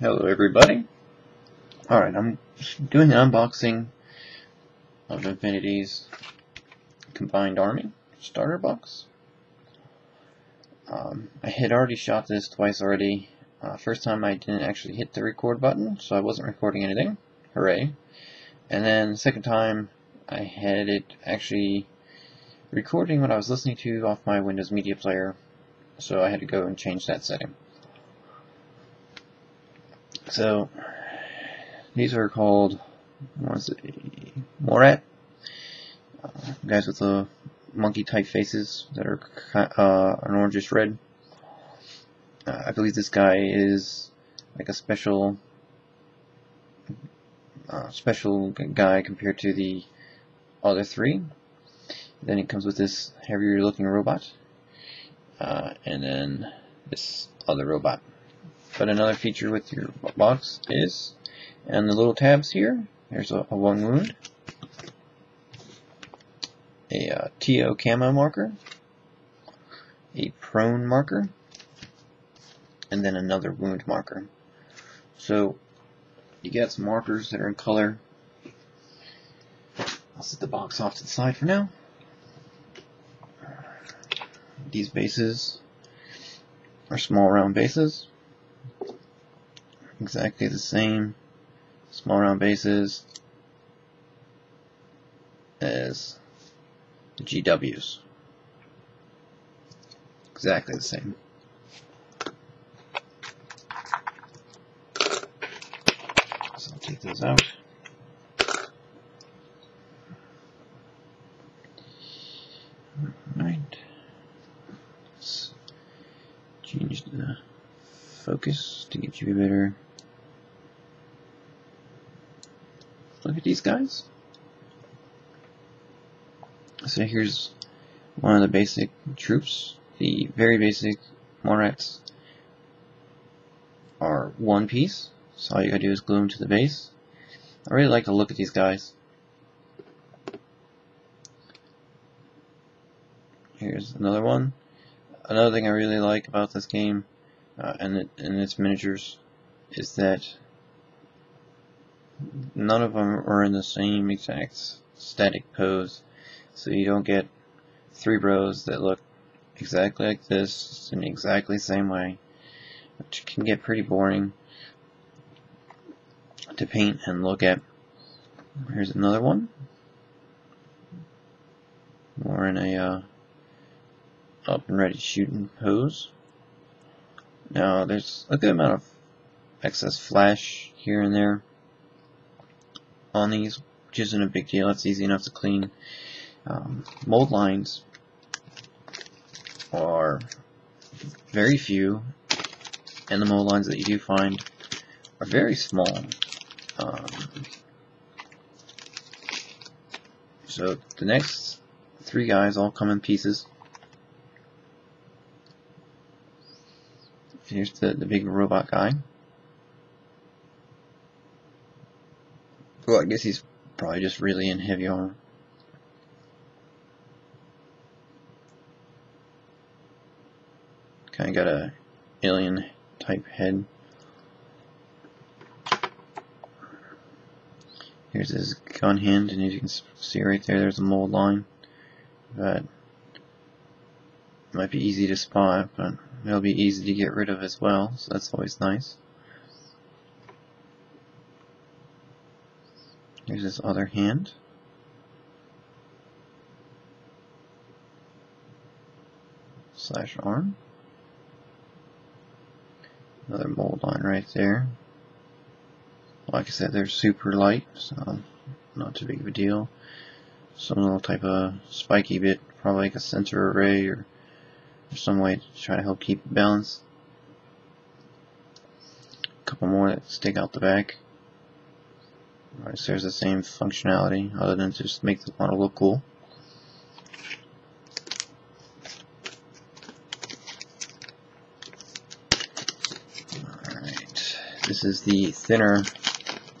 Hello everybody. Alright, I'm doing an unboxing of Infinity's Combined Army starter box. Um, I had already shot this twice already. Uh, first time I didn't actually hit the record button, so I wasn't recording anything. Hooray. And then the second time I had it actually recording what I was listening to off my Windows Media Player, so I had to go and change that setting. So, these are called, what is it, Morat? Uh, guys with the monkey type faces that are uh, an orangish red. Uh, I believe this guy is like a special uh, special guy compared to the other three. Then it comes with this heavier looking robot. Uh, and then this other robot. But another feature with your box is, and the little tabs here, there's a, a one wound, a uh, TO camo marker, a prone marker, and then another wound marker. So you get some markers that are in color. I'll set the box off to the side for now. These bases are small round bases exactly the same small round bases as the GWs. Exactly the same. So I'll take those out. Alright. Change the focus to get you a better Look at these guys. So here's one of the basic troops. The very basic Morats are one piece. So all you gotta do is glue them to the base. I really like to look at these guys. Here's another one. Another thing I really like about this game uh, and, it, and its miniatures is that none of them are in the same exact static pose. So you don't get three rows that look exactly like this in exactly the same way, which can get pretty boring to paint and look at. Here's another one. More in a uh, up and ready shooting pose. Now there's a good amount of excess flash here and there on these, which isn't a big deal. It's easy enough to clean. Um, mold lines are very few, and the mold lines that you do find are very small. Um, so the next three guys all come in pieces. Here's the, the big robot guy. Well, I guess he's probably just really in heavy armor. Kind of got a alien type head. Here's his gun hand, and as you can see right there, there's a mold line. But it might be easy to spot, but it'll be easy to get rid of as well, so that's always nice. Here's his other hand. Slash arm. Another mold line right there. Like I said, they're super light, so not too big of a deal. Some little type of spiky bit, probably like a sensor array or, or some way to try to help keep it balanced. A couple more that stick out the back. Alright, so there's the same functionality other than just make the model look cool. Alright, this is the thinner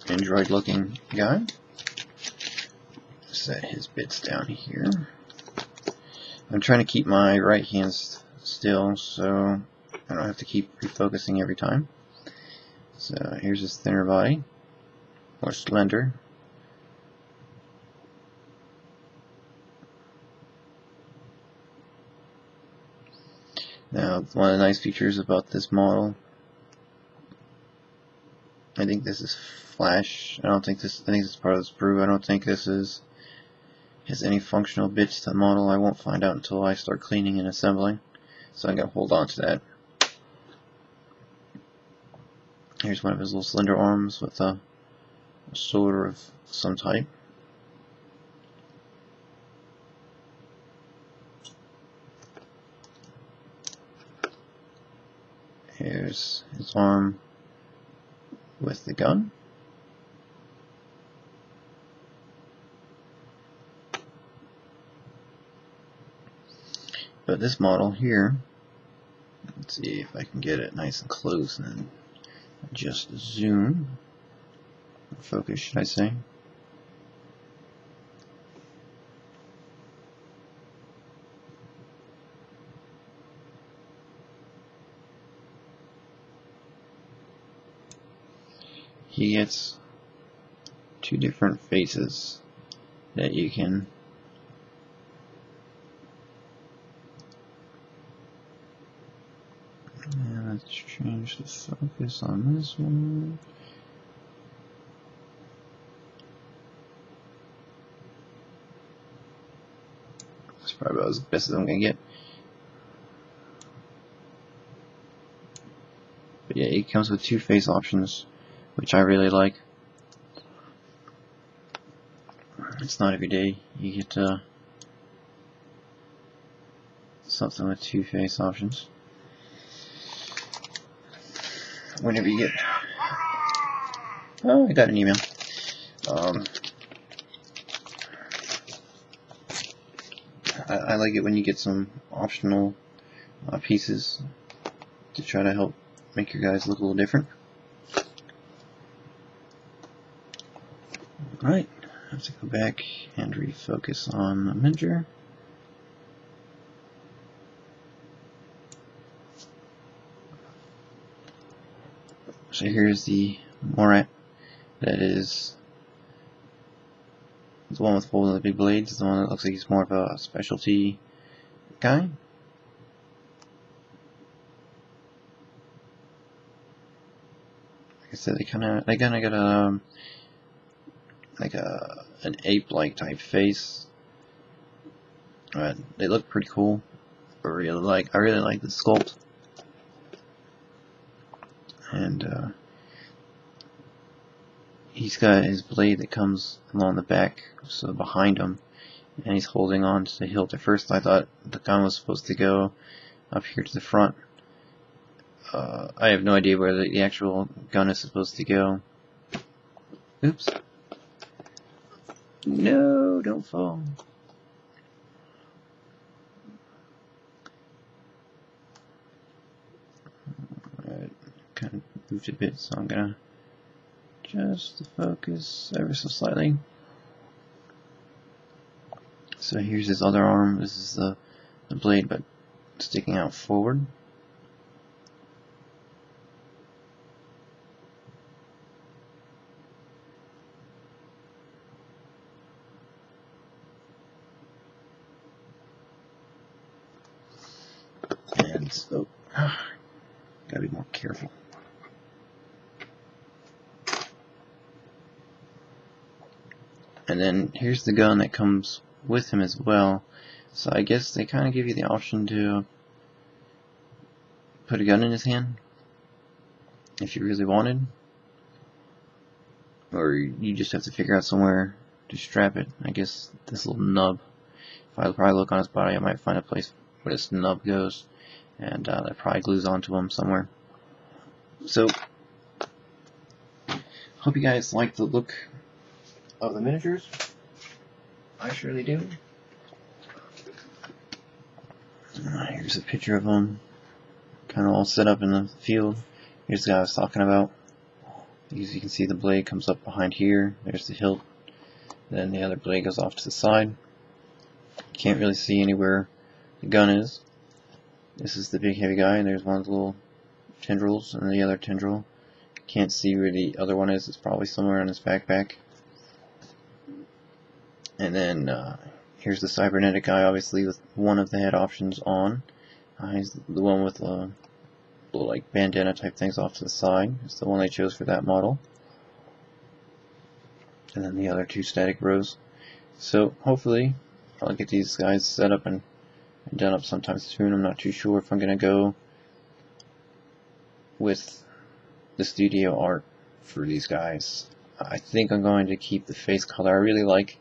Android looking guy. Set his bits down here. I'm trying to keep my right hand still so I don't have to keep refocusing every time. So here's his thinner body, more slender. Now, one of the nice features about this model, I think this is flash. I don't think this. I think this is part of the sprue. I don't think this is has any functional bits to the model. I won't find out until I start cleaning and assembling. So I'm gonna hold on to that. Here's one of his little slender arms with a, shoulder of some type. Here's his arm with the gun. But this model here, let's see if I can get it nice and close and then just zoom, focus should I say. He gets two different faces that you can uh, let's change the focus on this one. Probably about as best as I'm gonna get. But yeah, it comes with two face options, which I really like. It's not every day you get uh, something with two face options whenever you get. Oh, I got an email. Um, I, I, like it when you get some optional uh, pieces to try to help make your guys look a little different. Alright, I have to go back and refocus on the manager. So here's the Morat that is the one with both of the big blades, is the one that looks like he's more of a specialty guy. Like I said, they kind of they kind of got a um, like a an ape-like type face. But they look pretty cool. I really like I really like the sculpt and uh, he's got his blade that comes along the back, so behind him, and he's holding on to the hilt. At first, I thought the gun was supposed to go up here to the front. Uh, I have no idea where the, the actual gun is supposed to go. Oops. No, don't fall. kind of moved a bit, so I'm gonna adjust the focus ever so slightly. So here's his other arm. This is the, the blade, but sticking out forward. And so, gotta be more careful. And then here's the gun that comes with him as well. So I guess they kind of give you the option to put a gun in his hand if you really wanted. Or you just have to figure out somewhere to strap it. I guess this little nub. If I probably look on his body, I might find a place where this nub goes. And uh, that probably glues onto him somewhere. So, hope you guys like the look of the miniatures. I surely do. Uh, here's a picture of them, kind of all set up in the field. Here's the guy I was talking about. As you can see, the blade comes up behind here. There's the hilt. Then the other blade goes off to the side. Can't really see anywhere the gun is. This is the big heavy guy, and there's one the little tendrils, and the other tendril Can't see where the other one is. It's probably somewhere in his backpack. And then uh, here's the cybernetic guy, obviously with one of the head options on. Uh, he's the one with the little like bandana type things off to the side. It's the one they chose for that model. And then the other two static rows. So hopefully I'll get these guys set up and, and done up sometime soon. I'm not too sure if I'm going to go with the studio art for these guys. I think I'm going to keep the face color. I really like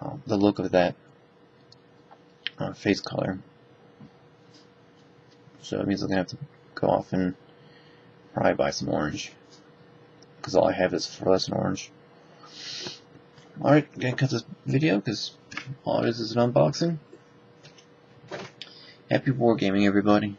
um, the look of that uh, face color. So it means I'm going to have to go off and probably buy some orange. Because all I have is fluorescent orange. Alright, I'm gonna cut this video because all it is is an unboxing. Happy wargaming, everybody.